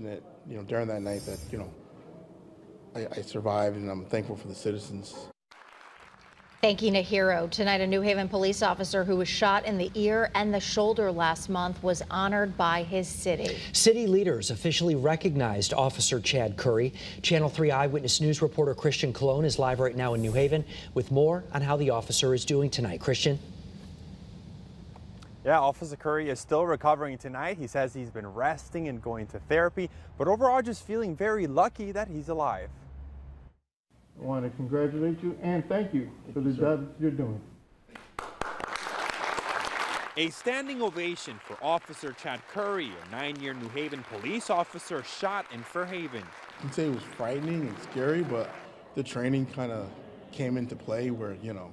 That, you know, during that night that, you know, I, I survived and I'm thankful for the citizens. Thanking a hero. Tonight, a New Haven police officer who was shot in the ear and the shoulder last month was honored by his city. City leaders officially recognized Officer Chad Curry. Channel 3 Eyewitness News reporter Christian Colon is live right now in New Haven with more on how the officer is doing tonight. Christian? Yeah, Officer Curry is still recovering tonight. He says he's been resting and going to therapy, but overall just feeling very lucky that he's alive. I want to congratulate you and thank you for the job you're doing. A standing ovation for Officer Chad Curry, a nine-year New Haven police officer shot in Fairhaven. I'd say it was frightening and scary, but the training kind of came into play where, you know,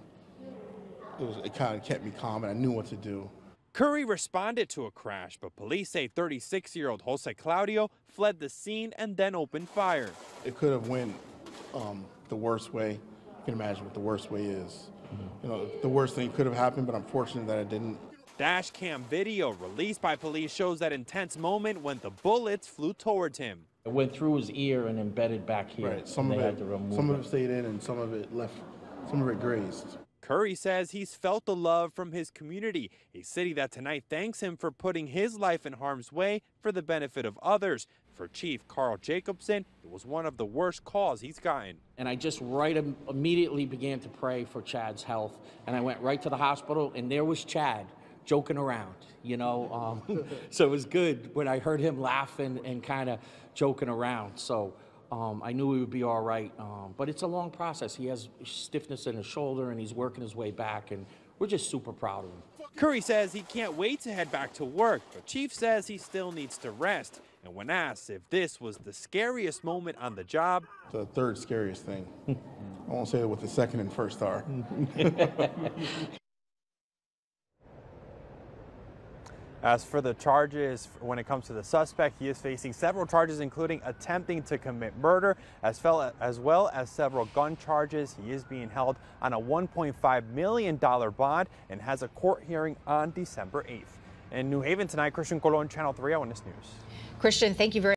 it, was, it kind of kept me calm and I knew what to do. Curry responded to a crash, but police say 36-year-old Jose Claudio fled the scene and then opened fire. It could have went um, the worst way. You can imagine what the worst way is. You know, the worst thing could have happened, but I'm fortunate that it didn't. Dash cam video released by police shows that intense moment when the bullets flew towards him. It went through his ear and embedded back here. Right. Some of it, some of it stayed in, and some of it left. Some of it grazed. Curry says he's felt the love from his community, a city that tonight thanks him for putting his life in harm's way for the benefit of others. For Chief Karl Jacobson, it was one of the worst calls he's gotten. And I just right immediately began to pray for Chad's health. And I went right to the hospital, and there was Chad joking around, you know. Um, so it was good when I heard him laughing and kind of joking around. So um, I knew he would be all right, um, but it's a long process. He has stiffness in his shoulder and he's working his way back, and we're just super proud of him. Curry says he can't wait to head back to work, but Chief says he still needs to rest. And when asked if this was the scariest moment on the job, the third scariest thing. I won't say what the second and first are. As for the charges, when it comes to the suspect, he is facing several charges, including attempting to commit murder, as well as, well as several gun charges. He is being held on a $1.5 million bond and has a court hearing on December 8th. In New Haven tonight, Christian Colon, Channel 3 Eyewitness News. Christian, thank you very